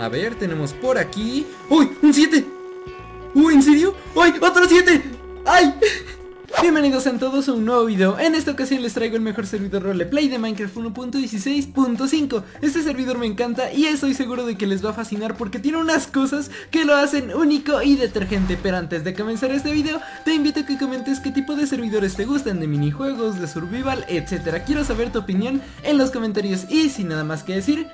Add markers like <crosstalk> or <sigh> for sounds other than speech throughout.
A ver, tenemos por aquí... ¡Uy! ¡Un 7! ¡Uy! ¿En serio? ¡Uy! ¡Otro 7! ¡Ay! <laughs> Bienvenidos a todos a un nuevo video, en esta ocasión les traigo el mejor servidor roleplay de Minecraft 1.16.5 Este servidor me encanta y estoy seguro de que les va a fascinar porque tiene unas cosas que lo hacen único y detergente Pero antes de comenzar este video, te invito a que comentes qué tipo de servidores te gustan, de minijuegos, de survival, etc Quiero saber tu opinión en los comentarios y sin nada más que decir,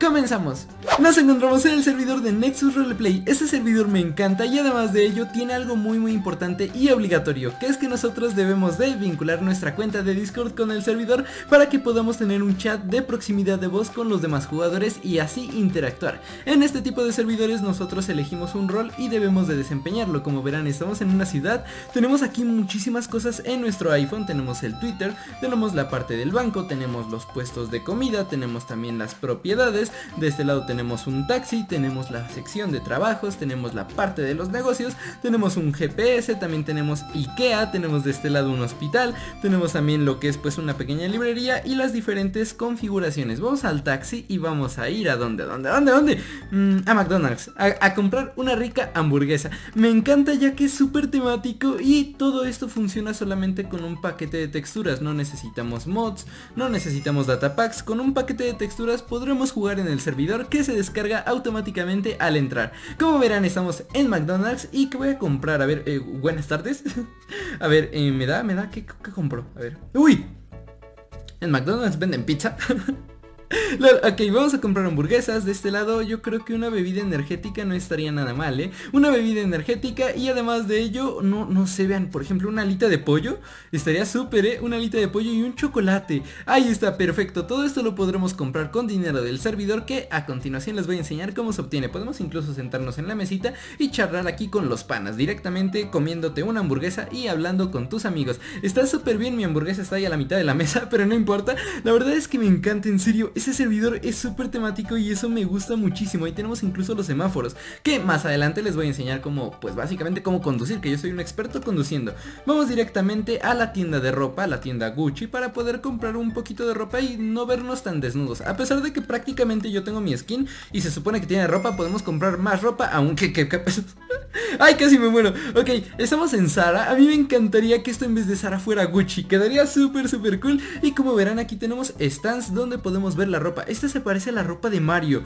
¡Comenzamos! Nos encontramos en el servidor de Nexus Roleplay, este servidor me encanta y además de ello tiene algo muy muy importante y obligatorio, que es que nosotros debemos de vincular nuestra cuenta de Discord con el servidor para que podamos tener un chat de proximidad de voz con los demás jugadores y así interactuar. En este tipo de servidores nosotros elegimos un rol y debemos de desempeñarlo, como verán estamos en una ciudad, tenemos aquí muchísimas cosas en nuestro iPhone, tenemos el Twitter, tenemos la parte del banco, tenemos los puestos de comida, tenemos también las propiedades, de este lado tenemos un taxi, tenemos la sección de trabajos, tenemos la parte de los negocios, tenemos un GPS, también tenemos Ikea, tenemos de este lado un hospital, tenemos también lo que es pues una pequeña librería y las diferentes configuraciones. Vamos al taxi y vamos a ir a dónde, dónde, dónde, dónde? Mm, a McDonald's, a, comprar una rica hamburguesa. Me encanta ya que es súper temático y todo esto funciona solamente con un paquete de texturas. No necesitamos mods, no necesitamos datapacks. Con un paquete de texturas podremos jugar en el servidor que se descarga automáticamente al entrar. Como verán estamos en McDonald's y que voy a comprar, a ver, eh, buenas tardes. <laughs> a ver, eh, me da, me da, ¿qué, ¿qué compro? A ver, uy, en McDonald's venden pizza. <laughs> ok, vamos a comprar hamburguesas. De este lado yo creo que una bebida energética no estaría nada mal, ¿eh? Una bebida energética y además de ello, no, no se vean, por ejemplo, una alita de pollo. Estaría súper, ¿eh? Una alita de pollo y un chocolate. Ahí está, perfecto. Todo esto lo podremos comprar con dinero del servidor que a continuación les voy a enseñar cómo se obtiene. Podemos incluso sentarnos en la mesita y charlar aquí con los panas, directamente comiéndote una hamburguesa y hablando con tus amigos. Está súper bien, mi hamburguesa está ahí a la mitad de la mesa, <laughs> pero no importa. La verdad es que me encanta, en serio ese servidor es súper temático y eso me gusta muchísimo. Ahí tenemos incluso los semáforos, que más adelante les voy a enseñar cómo, pues básicamente cómo conducir, que yo soy un experto conduciendo. Vamos directamente a la tienda de ropa, a la tienda Gucci, para poder comprar un poquito de ropa y no vernos tan desnudos. A pesar de que prácticamente yo tengo mi skin y se supone que tiene ropa, podemos comprar más ropa, aunque que... <laughs> Ay, casi me muero. Ok, estamos en Zara. A mí me encantaría que esto en vez de Zara fuera Gucci. Quedaría súper, súper cool. Y como verán, aquí tenemos stands donde podemos ver la ropa. Esta se parece a la ropa de Mario.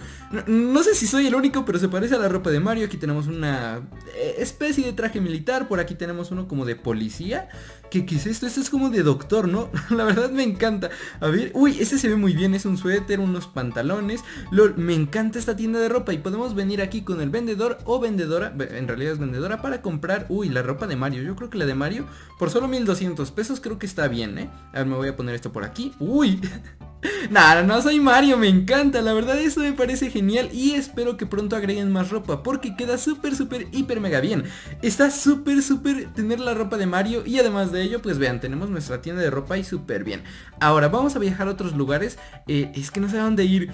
No, sé si soy el único, pero se parece a la ropa de Mario. Aquí tenemos una eh, especie de traje militar. Por aquí tenemos uno como de policía. ¿Qué, ¿Qué, es esto? Esto es como de doctor, ¿no? <laughs> La verdad me encanta. A ver, uy, este se ve muy bien. Es un suéter, unos pantalones. Lol, me encanta esta tienda de ropa. Y podemos venir aquí con el vendedor o vendedora. En realidad es vendedora para comprar, uy, la ropa de Mario. Yo creo que la de Mario, por solo 1200 pesos, creo que está bien, ¿eh? A ver, me voy a poner esto por aquí. Uy. <laughs> <laughs> Nada, no soy Mario, me encanta, la verdad esto me parece genial y espero que pronto agreguen más ropa porque queda súper, súper, hiper, mega bien. Está súper, súper tener la ropa de Mario y además de ello, pues vean, tenemos nuestra tienda de ropa y súper bien. Ahora, vamos a viajar a otros lugares, eh, es que no sé a dónde ir.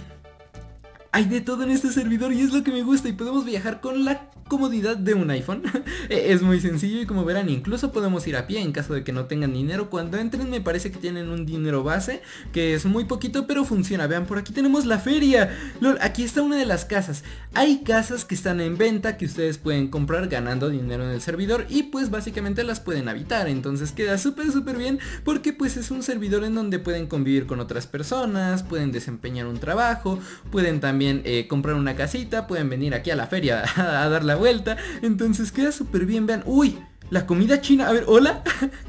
Hay de todo en este servidor y es lo que me gusta y podemos viajar con la comodidad de un iPhone. <laughs> E, es muy sencillo y como verán incluso podemos ir a pie en caso de que no tengan dinero. Cuando entren me parece que tienen un dinero base que es muy poquito pero funciona. Vean por aquí tenemos la feria. aquí está una de las casas. Hay casas que están en venta que ustedes pueden comprar ganando dinero en el servidor y pues básicamente las pueden habitar. Entonces queda súper súper bien porque pues es un servidor en donde pueden convivir con otras personas, pueden desempeñar un trabajo, pueden también eh, comprar una casita, pueden venir aquí a la feria <laughs> a, dar la vuelta. Entonces queda súper bien, vean. Uy, la comida china. A ver, hola.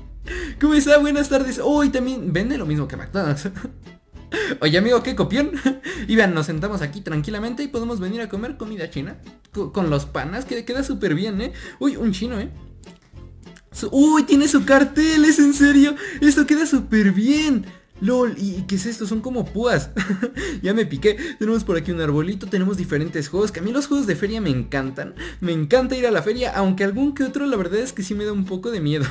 <laughs> ¿Cómo está? Buenas tardes. Uy, también vende lo mismo que McDonald's. <laughs> Oye amigo, qué copión. y vean, nos sentamos aquí tranquilamente y podemos venir a comer comida china. Con, los panas, que queda súper bien, ¿eh? Uy, un chino, ¿eh? Uy, tiene su cartel, es en serio. Esto queda súper bien. LOL, ¿y qué es esto? Son como púas. <laughs> Ya me piqué. Tenemos por aquí un arbolito Tenemos diferentes juegos Que a mí los juegos de feria me encantan. Me encanta ir a la feria Aunque algún que otro la verdad es que sí me da un poco de miedo.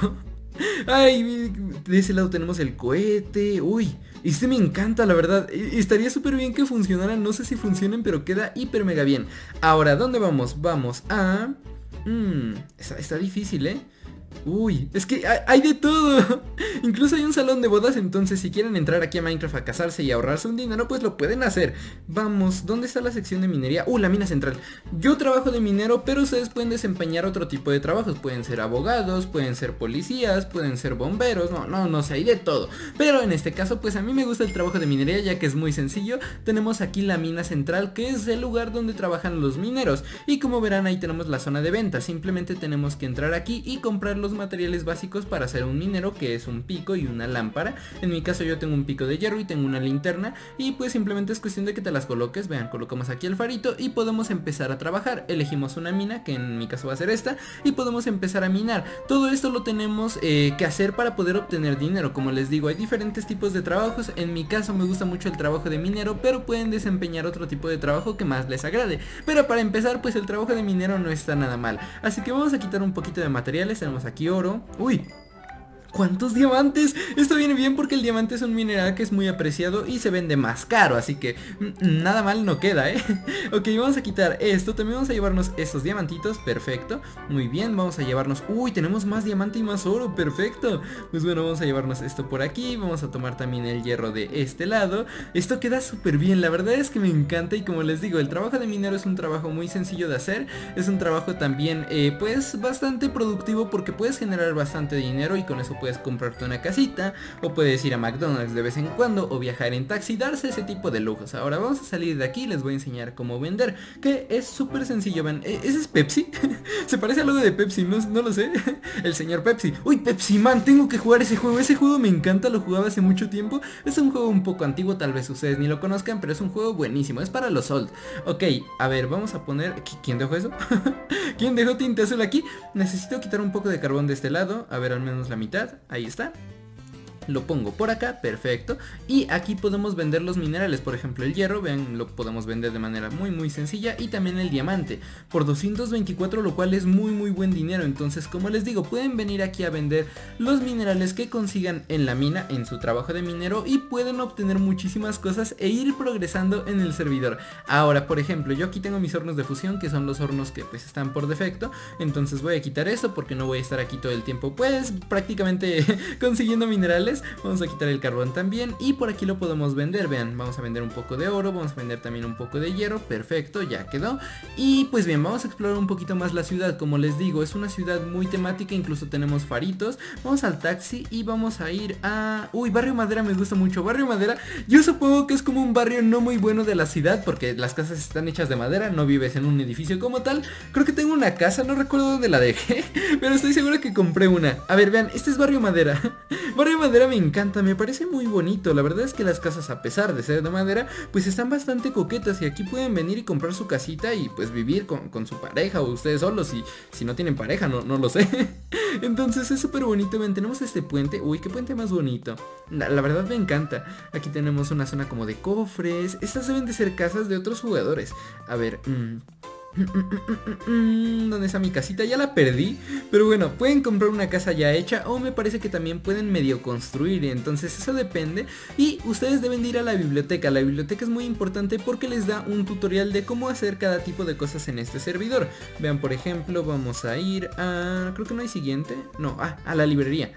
<laughs> Ay, de ese lado tenemos el cohete. Uy, este me encanta la verdad. Estaría súper bien que funcionara. No sé si funcionen pero queda hiper mega bien. Ahora, ¿dónde vamos? Vamos a... Mmm, está, está difícil, ¿eh? Uy, es que hay, de todo. <laughs> Incluso hay un salón de bodas, entonces si quieren entrar aquí a Minecraft a casarse y ahorrarse un dinero, pues lo pueden hacer. Vamos, ¿dónde está la sección de minería? Uh, la mina central. Yo trabajo de minero, pero ustedes pueden desempeñar otro tipo de trabajos. Pueden ser abogados, pueden ser policías, pueden ser bomberos, no, no, no sé, hay de todo. Pero en este caso, pues a mí me gusta el trabajo de minería, ya que es muy sencillo. Tenemos aquí la mina central, que es el lugar donde trabajan los mineros. Y como verán, ahí tenemos la zona de venta. Simplemente tenemos que entrar aquí y comprar los materiales básicos para hacer un minero que es un pico y una lámpara. En mi caso yo tengo un pico de hierro y tengo una linterna. Y pues simplemente es cuestión de que te las coloques. Vean colocamos aquí el farito y podemos empezar a trabajar. Elegimos una mina que en mi caso va a ser esta y podemos empezar a minar. Todo esto lo tenemos eh, que hacer para poder obtener dinero. Como les digo hay diferentes tipos de trabajos. En mi caso me gusta mucho el trabajo de minero pero pueden desempeñar otro tipo de trabajo que más les agrade. Pero para empezar pues el trabajo de minero no está nada mal. Así que vamos a quitar un poquito de materiales. Tenemos aquí oro. Uy, ¿Cuántos diamantes? Esto viene bien porque el diamante es un mineral que es muy apreciado y se vende más caro, así que mm, nada mal no queda, ¿eh? <laughs> ok, vamos a quitar esto, también vamos a llevarnos estos diamantitos, perfecto, muy bien, vamos a llevarnos, uy, tenemos más diamante y más oro, perfecto, pues bueno, vamos a llevarnos esto por aquí, vamos a tomar también el hierro de este lado, esto queda súper bien, la verdad es que me encanta y como les digo, el trabajo de minero es un trabajo muy sencillo de hacer, es un trabajo también, eh, pues, bastante productivo porque puedes generar bastante dinero y con eso puedes comprarte una casita o puedes ir a McDonald's de vez en cuando o viajar en taxi, darse ese tipo de lujos. Ahora vamos a salir de aquí y les voy a enseñar cómo vender, que es súper sencillo, ven, ¿e-, ¿ese es Pepsi? <laughs> Se parece a algo de Pepsi, no, no lo sé, <laughs> el señor Pepsi. Uy, Pepsi Man, tengo que jugar ese juego, ese juego me encanta, lo jugaba hace mucho tiempo, es un juego un poco antiguo, tal vez ustedes ni lo conozcan, pero es un juego buenísimo, es para los old. Ok, a ver, vamos a poner, ¿quién dejó eso? <laughs> ¿Quién dejó tinte azul aquí? Necesito quitar un poco de carbón de este lado, a ver al menos la mitad, ahí está lo pongo por acá, perfecto. Y aquí podemos vender los minerales, por ejemplo el hierro, vean, lo podemos vender de manera muy muy sencilla. Y también el diamante, por 224, lo cual es muy muy buen dinero. Entonces, como les digo, pueden venir aquí a vender los minerales que consigan en la mina, en su trabajo de minero. Y pueden obtener muchísimas cosas e ir progresando en el servidor. Ahora, por ejemplo, yo aquí tengo mis hornos de fusión, que son los hornos que pues están por defecto. Entonces voy a quitar esto porque no voy a estar aquí todo el tiempo, pues prácticamente <laughs> consiguiendo minerales Vamos a quitar el carbón también y por aquí lo podemos vender, vean, vamos a vender un poco de oro, vamos a vender también un poco de hierro, perfecto, ya quedó. Y pues bien, vamos a explorar un poquito más la ciudad, como les digo, es una ciudad muy temática, incluso tenemos faritos. Vamos al taxi y vamos a ir a... Uy, Barrio Madera me gusta mucho, Barrio Madera, yo supongo que es como un barrio no muy bueno de la ciudad porque las casas están hechas de madera, no vives en un edificio como tal. Creo que tengo una casa, no recuerdo dónde la dejé, <laughs> pero estoy seguro que compré una. A ver, vean, este es Barrio Madera. <laughs> Barrio Madera me encanta, me parece muy bonito. La verdad es que las casas, a pesar de ser de madera, pues están bastante coquetas y aquí pueden venir y comprar su casita y pues vivir con, su pareja o ustedes solos y si no tienen pareja, no, no lo sé. <laughs> Entonces es súper bonito, ven, tenemos este puente. Uy, qué puente más bonito. La, verdad me encanta. Aquí tenemos una zona como de cofres. Estas deben de ser casas de otros jugadores. A ver, mmm... ¿Dónde está mi casita? Ya la perdí. Pero bueno, pueden comprar una casa ya hecha o me parece que también pueden medio construir. Entonces eso depende. Y ustedes deben ir a la biblioteca. La biblioteca es muy importante porque les da un tutorial de cómo hacer cada tipo de cosas en este servidor. Vean, por ejemplo, vamos a ir a... Creo que no hay siguiente. No, ah, a la librería.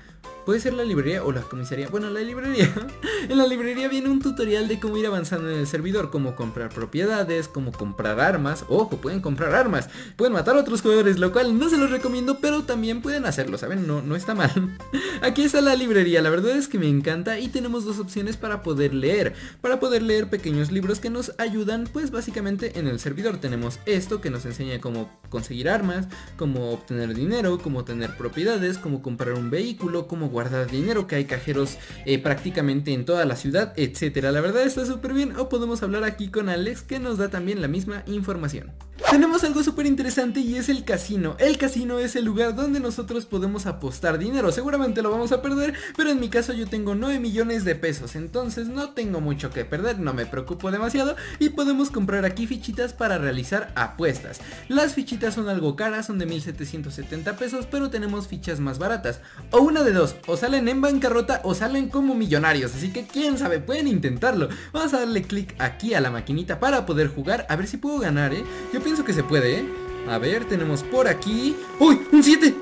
Puede ser la librería o la comisaría. Bueno, la librería. <laughs> en la librería viene un tutorial de cómo ir avanzando en el servidor. Cómo comprar propiedades, cómo comprar armas. Ojo, pueden comprar armas. Pueden matar a otros jugadores, lo cual no se los recomiendo, pero también pueden hacerlo, ¿saben? No, no está mal. <laughs> Aquí está la librería, la verdad es que me encanta y tenemos dos opciones para poder leer. Para poder leer pequeños libros que nos ayudan, pues básicamente en el servidor. Tenemos esto que nos enseña cómo conseguir armas, cómo obtener dinero, cómo tener propiedades, cómo comprar un vehículo, cómo guardar dinero, que hay cajeros eh, prácticamente en toda la ciudad, etcétera. La verdad está súper bien. O podemos hablar aquí con Alex que nos da también la misma información. Tenemos algo súper interesante y es el casino. El casino es el lugar donde nosotros podemos apostar dinero. Seguramente lo vamos a perder, pero en mi caso yo tengo 9 millones de pesos. Entonces no tengo mucho que perder, no me preocupo demasiado. Y podemos comprar aquí fichitas para realizar apuestas. Las fichitas son algo caras, son de 1770 pesos, pero tenemos fichas más baratas. O una de dos, o salen en bancarrota o salen como millonarios. Así que quién sabe, pueden intentarlo. Vamos a darle clic aquí a la maquinita para poder jugar. A ver si puedo ganar, ¿eh? Pienso que se puede, ¿eh? A ver, tenemos por aquí... ¡Uy! ¡Un 7!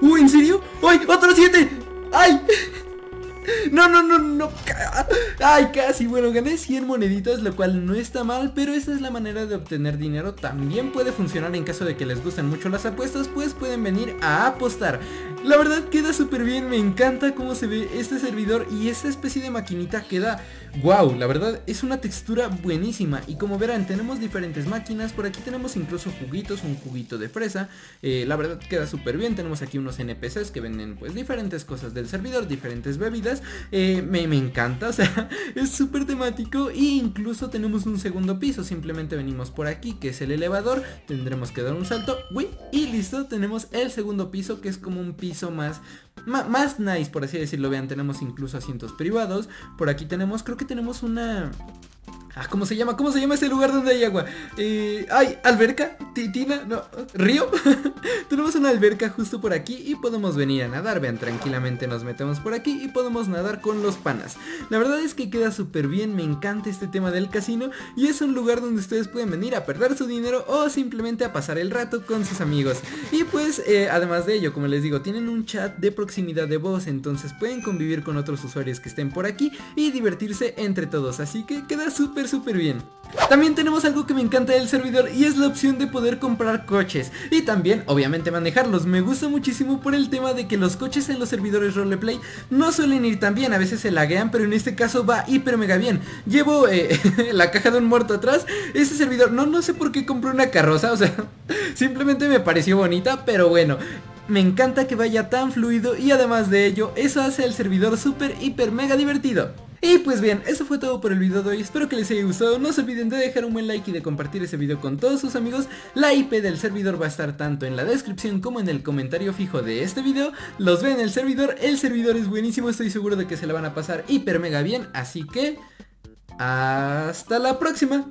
Uy, ¿en serio? ¡Ay! ¡Otro 7! ¡Ay! No, no, no, no. Ay, casi. Bueno, gané 100 moneditas, lo cual no está mal, pero esa es la manera de obtener dinero. También puede funcionar en caso de que les gusten mucho las apuestas, pues pueden venir a apostar. La verdad queda súper bien, me encanta cómo se ve este servidor y esta especie de maquinita queda wow, la verdad es una textura buenísima y como verán tenemos diferentes máquinas, por aquí tenemos incluso juguitos, un juguito de fresa, eh, la verdad queda súper bien, tenemos aquí unos NPCs que venden pues diferentes cosas del servidor, diferentes bebidas, eh, me, encanta, <laughs> o sea, es súper temático e incluso tenemos un segundo piso, simplemente venimos por aquí que es el elevador, tendremos que dar un salto, uy, y listo, tenemos el segundo piso que es como un piso más, más nice, por así decirlo. Vean, tenemos incluso asientos privados. Por aquí tenemos, creo que tenemos una... Ah, ¿cómo se llama? ¿Cómo se llama ese lugar donde hay agua? Eh, ¿Ay, alberca? ¿Titina? No, ¿río? <laughs> Tenemos una alberca justo por aquí y podemos venir a nadar. Vean, tranquilamente nos metemos por aquí y podemos nadar con los panas. La verdad es que queda súper bien, me encanta este tema del casino y es un lugar donde ustedes pueden venir a perder su dinero o simplemente a pasar el rato con sus amigos. Y pues, eh, además de ello, como les digo, tienen un chat de proximidad de voz, entonces pueden convivir con otros usuarios que estén por aquí y divertirse entre todos. Así que queda súper súper bien también tenemos algo que me encanta del servidor y es la opción de poder comprar coches y también obviamente manejarlos. Me gusta muchísimo por el tema de que los coches en los servidores roleplay no suelen ir tan bien, a veces se laguean pero en este caso va hiper mega bien. Llevo eh, <laughs> la caja de un muerto atrás, este servidor no, no sé por qué compré una carroza, o sea, <laughs> simplemente me pareció bonita pero bueno. Me encanta que vaya tan fluido y además de ello, eso hace el servidor súper hiper mega divertido. Y pues bien, eso fue todo por el video de hoy, espero que les haya gustado, no se olviden de dejar un buen like y de compartir ese video con todos sus amigos, la IP del servidor va a estar tanto en la descripción como en el comentario fijo de este video, los ve en el servidor, el servidor es buenísimo, estoy seguro de que se la van a pasar hiper mega bien, así que... Hasta la próxima.